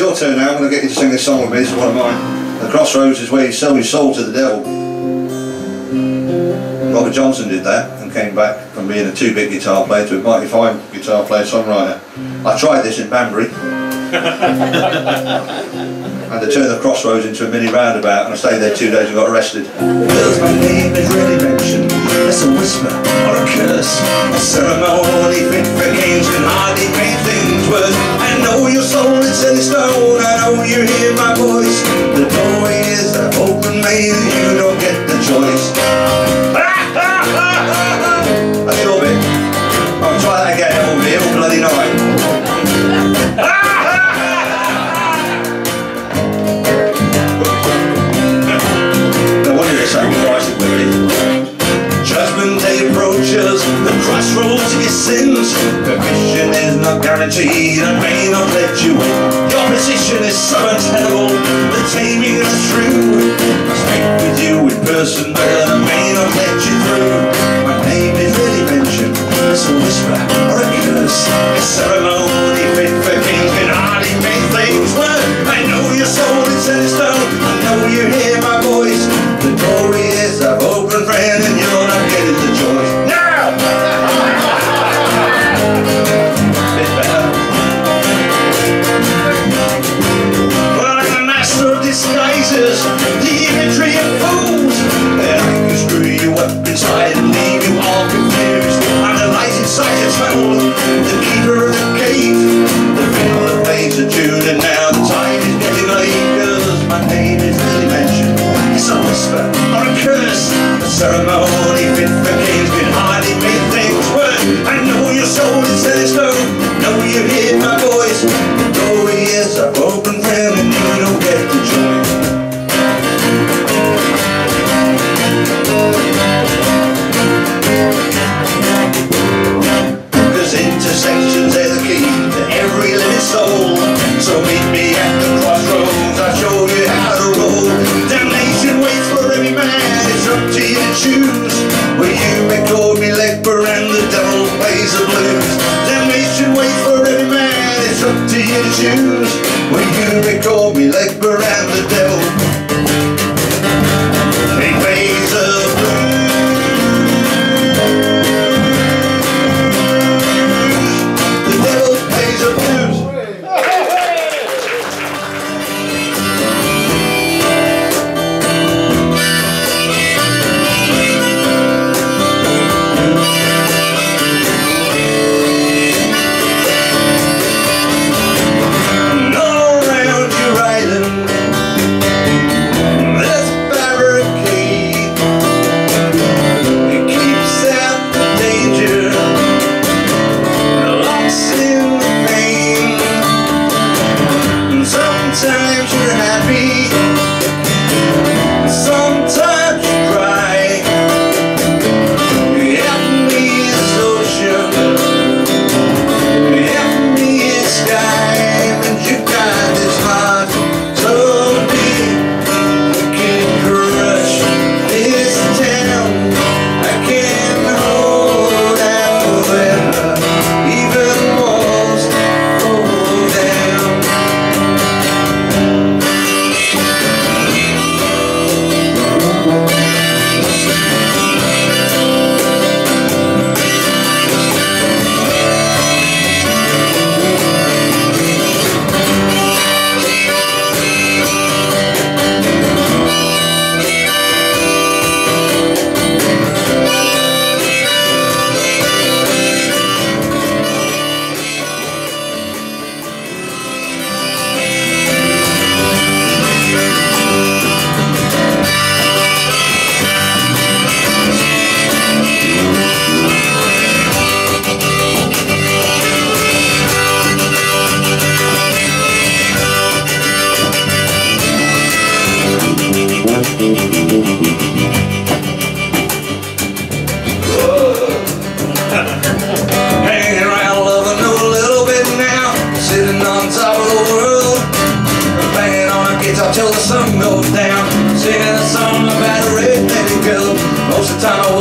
your turn now. I'm going to get you to sing this song with me. This is one of mine. The Crossroads is where you sell your soul to the devil. Robert Johnson did that and came back from being a two-bit guitar player to a mighty fine guitar player, songwriter. I tried this in Banbury. and to turn the Crossroads into a mini roundabout and I stayed there two days and got arrested. My name is really mentioned a whisper or a curse A guaranteed And may not let you in. Your position is so untenable The taming is true I speak with you in person But I may not let you through. My name is really mentioned It's a whisper or a curse. A intersections are the key to every living soul. So meet me at the crossroads, I'll show you how to roll. Damnation waits for every man, it's up to you to choose. Will you be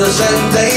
innocent